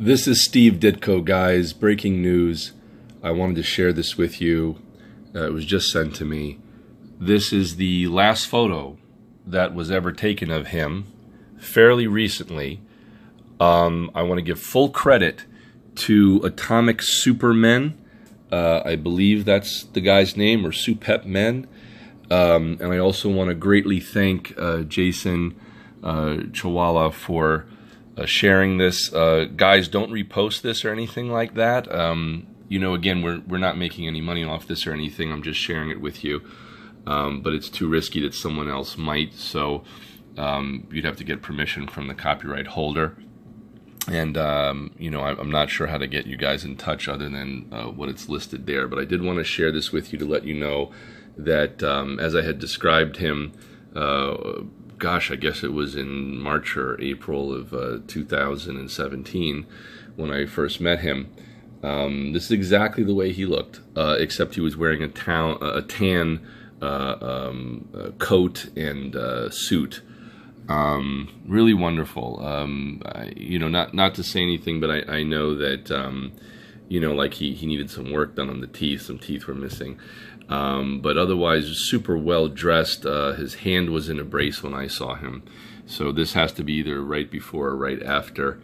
This is Steve Ditko, guys. Breaking news. I wanted to share this with you. Uh, it was just sent to me. This is the last photo that was ever taken of him fairly recently. Um, I want to give full credit to Atomic Supermen. Uh, I believe that's the guy's name, or Supep Men. Um, and I also want to greatly thank uh, Jaison uh, for uh, sharing this. Uh, guys, don't repost this or anything like that. Um, you know, again, we're we're not making any money off this or anything. I'm just sharing it with you. Um, but it's too risky that someone else might. So um, you'd have to get permission from the copyright holder. And um, you know, I'm not sure how to get you guys in touch other than uh, what it's listed there. But I did want to share this with you to let you know that um, as I had described him. Uh, gosh, I guess it was in March or April of uh, 2017 when I first met him. Um, this is exactly the way he looked, uh, except he was wearing a, a tan uh, um, uh, coat and uh, suit. Um, really wonderful. Um, I, you know, not not to say anything, but I, I know that um, you know, like he, he needed some work done on the teeth. Some teeth were missing. Um, but otherwise, super well dressed. Uh, his hand was in a brace when I saw him. So this has to be either right before or right after.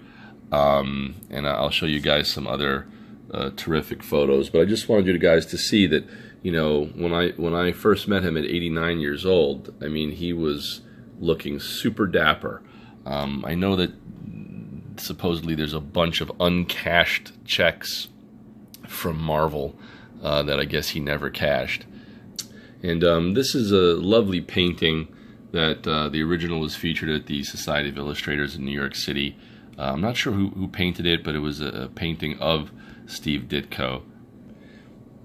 Um, and I'll show you guys some other uh, terrific photos. But I just wanted you guys to see that, you know, when I when I first met him at 89 years old, I mean, he was looking super dapper. Um, I know that supposedly there's a bunch of uncashed checks from Marvel uh, that I guess he never cashed. And um, this is a lovely painting that uh, the original was featured at the Society of Illustrators in New York City. Uh, I'm not sure who, who, painted it, but it was a, a painting of Steve Ditko.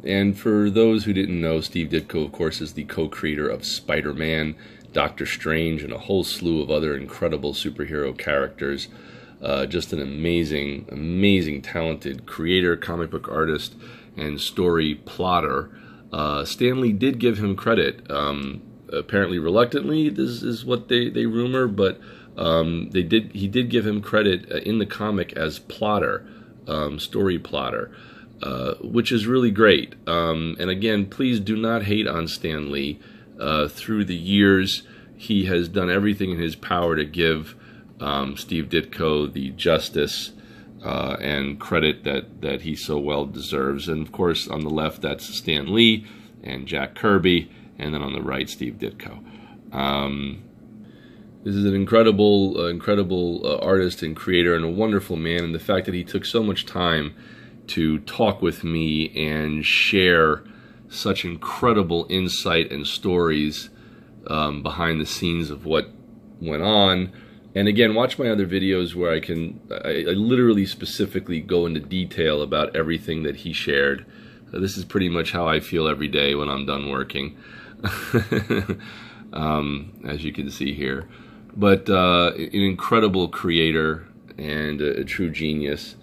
And for those who didn't know, Steve Ditko, of course, is the co-creator of Spider-Man, Doctor Strange, and a whole slew of other incredible superhero characters. Uh, just an amazing, amazing, talented creator, comic book artist, and story plotter. Uh, Stan Lee did give him credit, um, apparently reluctantly. This is what they, they rumor, but um, they did he did give him credit uh, in the comic as plotter, um, story plotter, uh, which is really great. Um, and again, please do not hate on Stan Lee. Uh, through the years, he has done everything in his power to give um, Steve Ditko the justice uh, and credit that, that he so well deserves. And of course, on the left, that's Stan Lee and Jack Kirby, and then on the right, Steve Ditko. Um, this is an incredible, uh, incredible uh, artist and creator, and a wonderful man. And the fact that he took so much time to talk with me and share such incredible insight and stories um, behind the scenes of what went on and again, watch my other videos where I can, I, I literally specifically go into detail about everything that he shared. This is pretty much how I feel every day when I'm done working, um, as you can see here. But uh, an incredible creator and a, a true genius.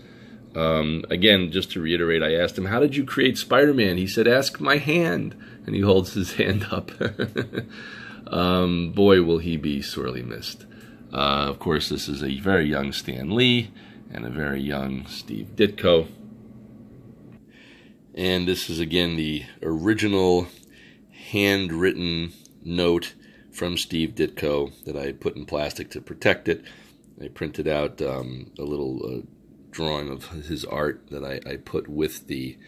Um, again, just to reiterate, I asked him, How did you create Spider Man? He said, Ask my hand. And he holds his hand up. um, boy, will he be sorely missed. Uh, of course, this is a very young Stan Lee and a very young Steve Ditko. And this is again the original handwritten note from Steve Ditko that I put in plastic to protect it. I printed out um, a little uh, drawing of his art that I, I put with the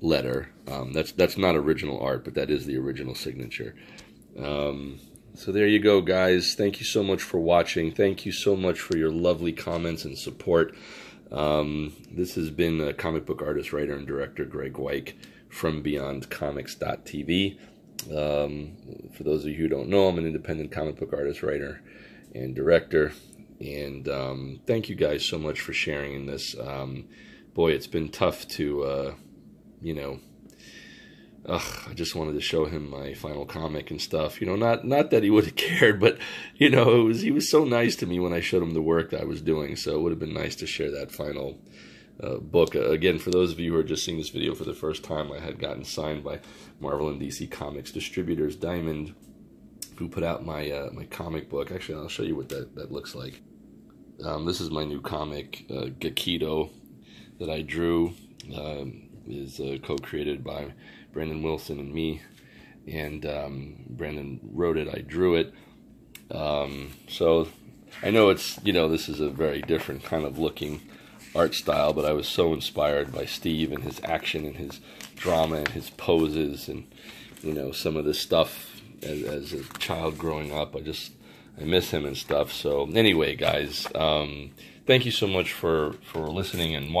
letter. Um, that's that's not original art, but that is the original signature. Um, so there you go, guys. Thank you so much for watching. Thank you so much for your lovely comments and support. Um, this has been a comic book artist, writer, and director Graig Weich from BeyondComics.tv. Um, for those of you who don't know, I'm an independent comic book artist, writer, and director. And um, thank you guys so much for sharing in this. Um, boy, it's been tough to, uh, you know, ugh, I just wanted to show him my final comic and stuff. You know, not not that he would have cared, but you know, it was he was so nice to me when I showed him the work that I was doing. So it would have been nice to share that final uh, book. Uh, again, for those of you who are just seeing this video for the first time, I had gotten signed by Marvel and DC Comics distributors, Diamond, who put out my uh, my comic book. Actually, I'll show you what that that looks like. Um, this is my new comic, uh, that I drew um, is uh, co-created by Brandon Wilson and me, and um, Brandon wrote it. I drew it. Um, so I know it's you know this is a very different kind of looking art style, but I was so inspired by Steve and his action and his drama and his poses and you know some of this stuff as, as a child growing up. I just I miss him and stuff. So anyway, guys, um, thank you so much for for listening and watching.